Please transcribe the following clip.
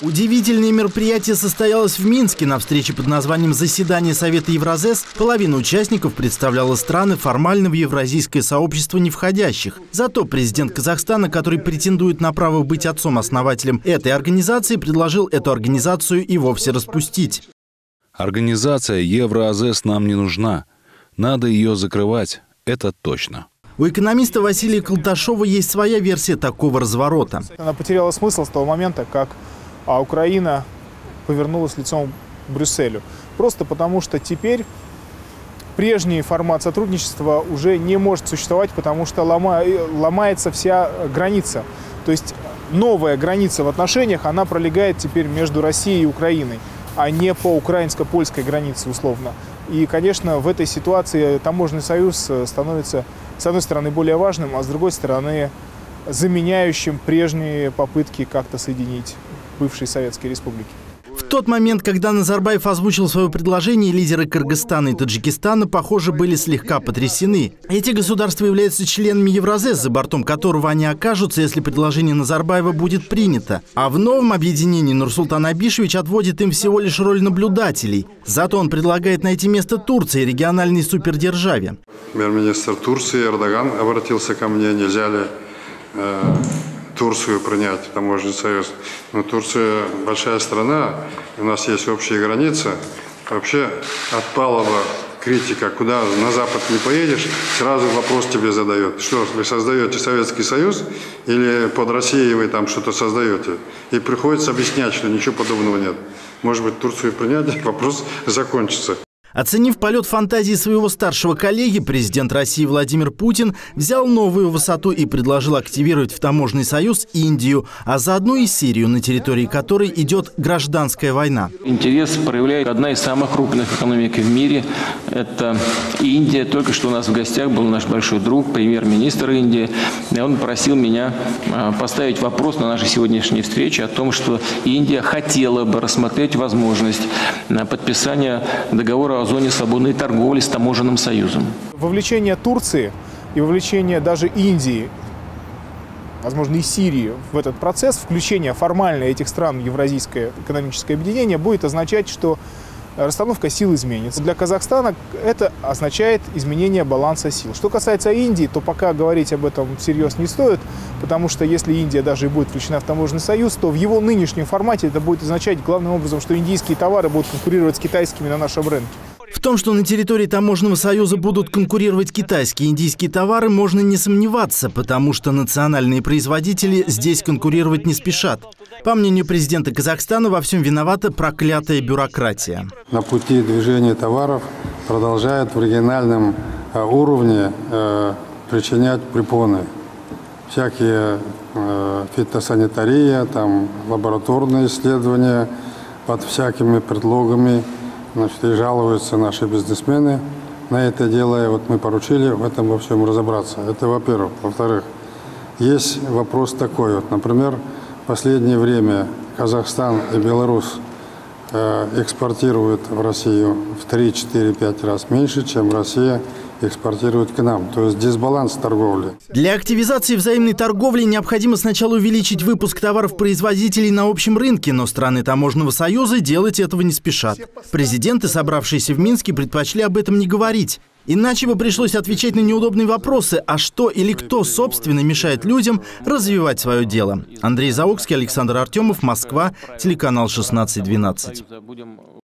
Удивительное мероприятие состоялось в Минске. На встрече под названием «Заседание Совета Евразес» половина участников представляла страны формально в евразийское сообщество не входящих. Зато президент Казахстана, который претендует на право быть отцом-основателем этой организации, предложил эту организацию и вовсе распустить. Организация Евразес нам не нужна. Надо ее закрывать, это точно. У экономиста Василия Колташова есть своя версия такого разворота. Она потеряла смысл с того момента, как а Украина повернулась лицом к Брюсселю. Просто потому, что теперь прежний формат сотрудничества уже не может существовать, потому что ломается вся граница. То есть новая граница в отношениях, она пролегает теперь между Россией и Украиной, а не по украинско-польской границе условно. И, конечно, в этой ситуации таможенный союз становится, с одной стороны, более важным, а с другой стороны, заменяющим прежние попытки как-то соединить бывшей Советской Республики. В тот момент, когда Назарбаев озвучил свое предложение, лидеры Кыргызстана и Таджикистана, похоже, были слегка потрясены. Эти государства являются членами Евразес, за бортом которого они окажутся, если предложение Назарбаева будет принято. А в новом объединении Нурсултан Абишевич отводит им всего лишь роль наблюдателей. Зато он предлагает найти место Турции, региональной супердержаве. Премьер-министр Турции Эрдоган обратился ко мне, нельзя ли э Турцию принять таможенный союз. Но Турция большая страна, у нас есть общие границы. Вообще отпала бы критика, куда на Запад не поедешь, сразу вопрос тебе задает. Что, вы создаете Советский Союз или под Россией вы там что-то создаете? И приходится объяснять, что ничего подобного нет. Может быть, Турцию принять, вопрос закончится. Оценив полет фантазии своего старшего коллеги, президент России Владимир Путин взял новую высоту и предложил активировать в таможенный союз Индию, а заодно и Сирию, на территории которой идет гражданская война. Интерес проявляет одна из самых крупных экономик в мире. Это Индия. Только что у нас в гостях был наш большой друг, премьер-министр Индии. И он просил меня а, поставить вопрос на нашей сегодняшней встрече о том, что Индия хотела бы рассмотреть возможность подписания договора о зоне свободной торговли с таможенным союзом. Вовлечение Турции и вовлечение даже Индии, возможно, и Сирии в этот процесс, включение формально этих стран в Евразийское экономическое объединение будет означать, что расстановка сил изменится. Для Казахстана это означает изменение баланса сил. Что касается Индии, то пока говорить об этом всерьез не стоит, потому что если Индия даже и будет включена в таможенный союз, то в его нынешнем формате это будет означать главным образом, что индийские товары будут конкурировать с китайскими на нашем рынке. Том, что на территории таможенного союза будут конкурировать китайские и индийские товары, можно не сомневаться, потому что национальные производители здесь конкурировать не спешат. По мнению президента Казахстана, во всем виновата проклятая бюрократия. На пути движения товаров продолжают в региональном э, уровне э, причинять препоны. Всякие э, фитосанитария, там, лабораторные исследования под всякими предлогами – Значит, и жалуются наши бизнесмены на это дело. И вот мы поручили в этом во всем разобраться. Это во-первых. Во-вторых, есть вопрос такой. Вот, например, в последнее время Казахстан и Беларусь э, экспортируют в Россию в 3-4-5 раз меньше, чем Россия экспортируют к нам. То есть дисбаланс торговли. Для активизации взаимной торговли необходимо сначала увеличить выпуск товаров производителей на общем рынке, но страны Таможенного союза делать этого не спешат. Президенты, собравшиеся в Минске, предпочли об этом не говорить. Иначе бы пришлось отвечать на неудобные вопросы, а что или кто, собственно, мешает людям развивать свое дело. Андрей Заокский, Александр Артемов, Москва, телеканал 1612.